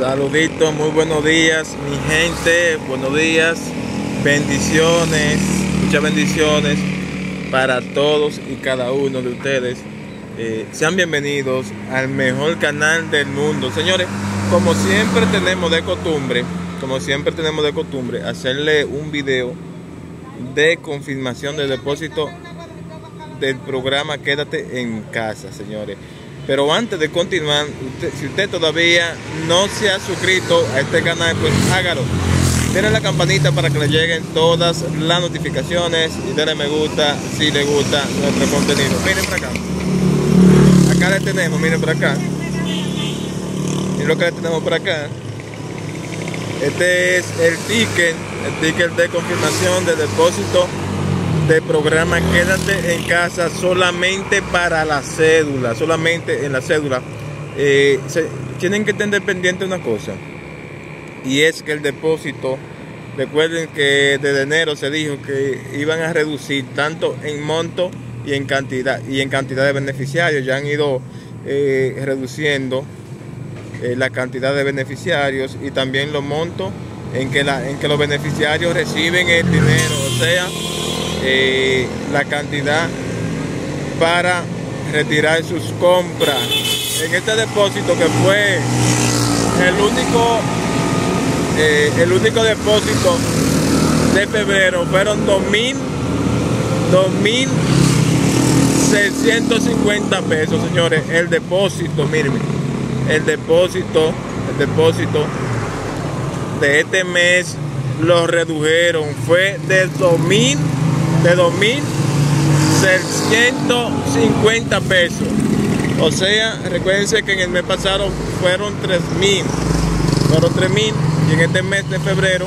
Saluditos, muy buenos días, mi gente, buenos días, bendiciones, muchas bendiciones para todos y cada uno de ustedes. Eh, sean bienvenidos al mejor canal del mundo. Señores, como siempre tenemos de costumbre, como siempre tenemos de costumbre, hacerle un video de confirmación de depósito del programa Quédate en casa, señores. Pero antes de continuar, si usted todavía no se ha suscrito a este canal, pues hágalo. Denle la campanita para que le lleguen todas las notificaciones y denle me gusta si le gusta nuestro contenido. Miren para acá. Acá le tenemos, miren por acá. Miren lo que le tenemos por acá. Este es el ticket, el ticket de confirmación de depósito del programa Quédate en casa solamente para la cédula, solamente en la cédula. Eh, tienen que tener pendiente una cosa, y es que el depósito, recuerden que desde enero se dijo que iban a reducir tanto en monto y en cantidad, y en cantidad de beneficiarios, ya han ido eh, reduciendo eh, la cantidad de beneficiarios y también los montos en que, en que los beneficiarios reciben el dinero, o sea, eh, la cantidad para retirar sus compras. En este depósito que fue el único, eh, el único depósito de febrero fueron 2.000, 2.650 pesos, señores. El depósito, miren, el depósito, el depósito de este mes lo redujeron. Fue de 2.000 de 2.650 pesos. O sea, recuérdense que en el mes pasado fueron 3.000. Fueron 3.000 y en este mes de febrero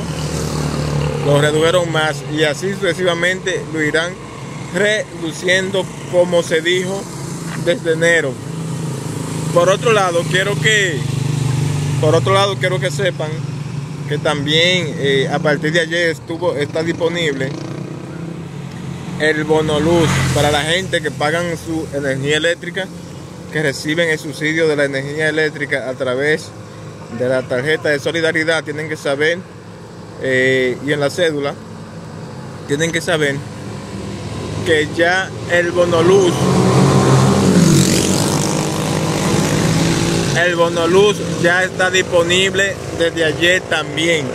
lo redujeron más y así sucesivamente lo irán reduciendo como se dijo desde enero. Por otro lado, quiero que por otro lado quiero que sepan que también eh, a partir de ayer estuvo está disponible el bono luz para la gente que pagan su energía eléctrica, que reciben el subsidio de la energía eléctrica a través de la tarjeta de solidaridad, tienen que saber, eh, y en la cédula, tienen que saber que ya el bono luz, el bono luz ya está disponible desde ayer también.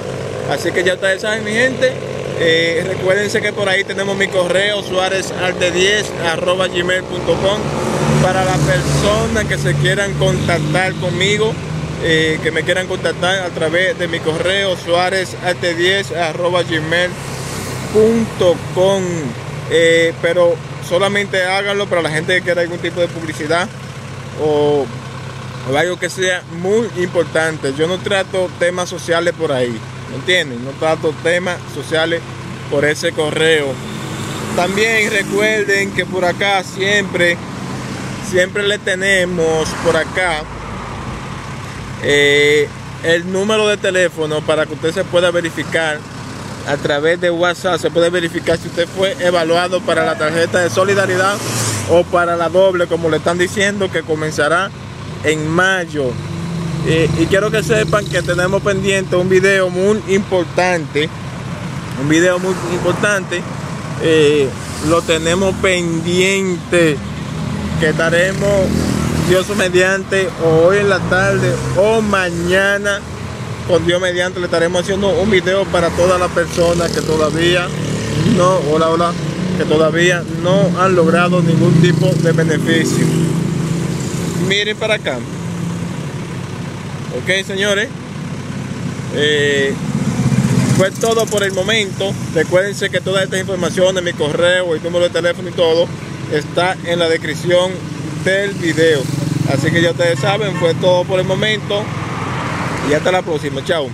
Así que ya ustedes saben, mi gente, eh, que por ahí tenemos mi correo suárezarte10 arroba gmail.com para las personas que se quieran contactar conmigo, eh, que me quieran contactar a través de mi correo suárezarte10 arroba gmail.com eh, pero solamente háganlo para la gente que quiera algún tipo de publicidad o algo que sea muy importante. Yo no trato temas sociales por ahí. ¿Me entienden? No trato temas sociales por ese correo. También recuerden que por acá siempre, siempre le tenemos por acá eh, el número de teléfono para que usted se pueda verificar a través de WhatsApp. Se puede verificar si usted fue evaluado para la tarjeta de solidaridad o para la doble, como le están diciendo, que comenzará en mayo. Eh, y quiero que sepan que tenemos pendiente un video muy importante. Un video muy importante. Eh, lo tenemos pendiente. Que estaremos, Dios mediante, hoy en la tarde o mañana. Con Dios mediante le estaremos haciendo un video para todas las personas que todavía no, hola, hola, que todavía no han logrado ningún tipo de beneficio. Miren para acá. Ok, señores. Eh, fue todo por el momento. Recuérdense que toda esta información de mi correo y número de teléfono y todo está en la descripción del video. Así que ya ustedes saben, fue todo por el momento. Y hasta la próxima. Chao.